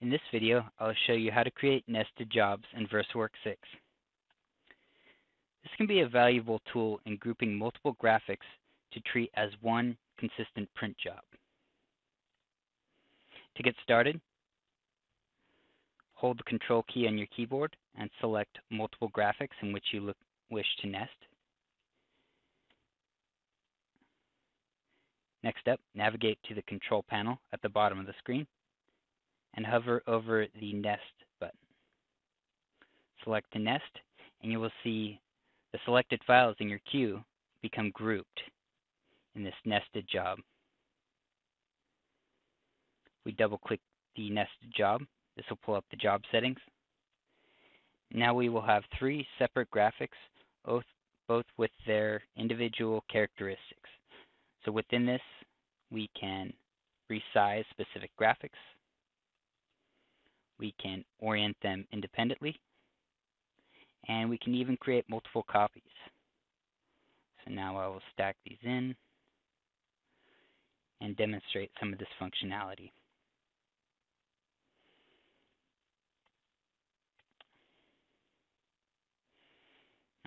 In this video, I'll show you how to create nested jobs in VersaWorks 6. This can be a valuable tool in grouping multiple graphics to treat as one consistent print job. To get started, hold the Control key on your keyboard and select multiple graphics in which you look, wish to nest. Next up, navigate to the Control panel at the bottom of the screen and hover over the Nest button. Select the nest and you will see the selected files in your queue become grouped in this nested job. We double click the nested job. This will pull up the job settings. Now we will have three separate graphics, both, both with their individual characteristics. So within this, we can resize specific graphics. We can orient them independently. And we can even create multiple copies. So now I will stack these in and demonstrate some of this functionality.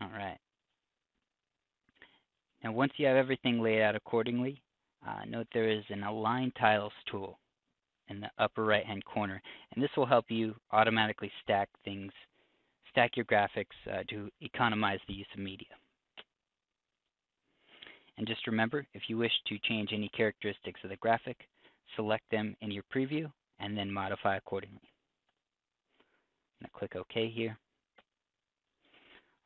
All right. Now once you have everything laid out accordingly, uh, note there is an Align Tiles tool in the upper right hand corner, and this will help you automatically stack things, stack your graphics uh, to economize the use of media. And just remember, if you wish to change any characteristics of the graphic, select them in your preview and then modify accordingly. I'm going to click OK here.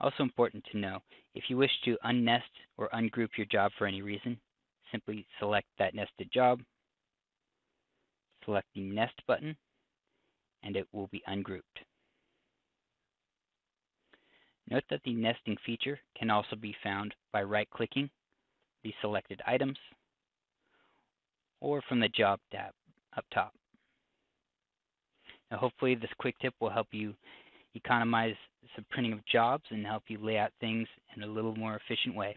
Also important to know, if you wish to unnest or ungroup your job for any reason, simply select that nested job, select the Nest button, and it will be ungrouped. Note that the nesting feature can also be found by right-clicking the selected items or from the Job tab up top. Now hopefully this quick tip will help you economize some printing of jobs and help you lay out things in a little more efficient way.